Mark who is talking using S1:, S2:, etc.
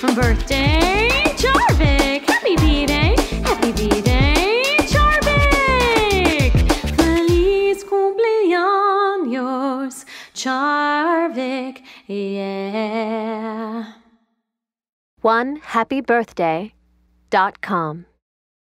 S1: from birthday Charvik. Happy B-Day, happy B-Day, Charvik. Feliz cumpleaños, Charvik, yeah. One happy birthday dot com.